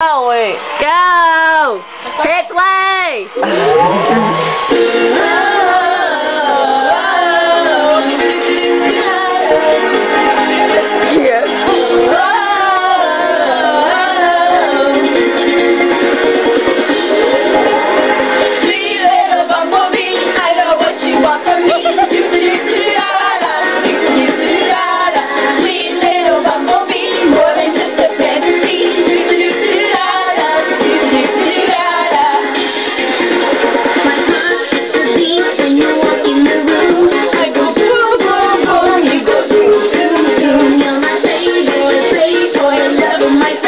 Oh, wait. Go! Pick way! my